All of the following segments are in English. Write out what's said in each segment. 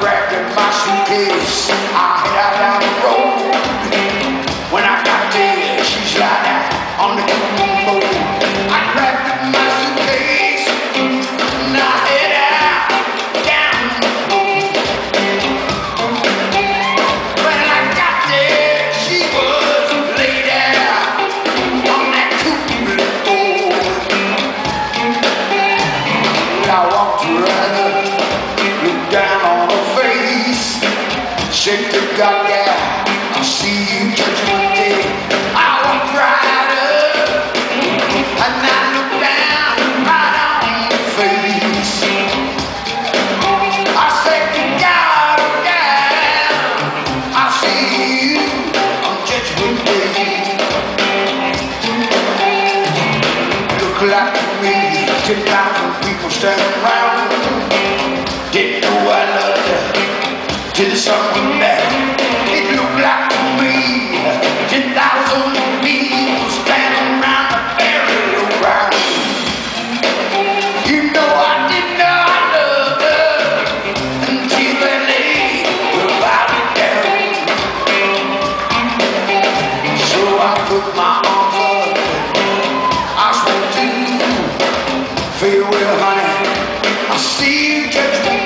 cracking my suitcase. 10,000 people standing around. Didn't know I loved her. Till the sun went down. will, honey. I see you just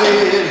see it.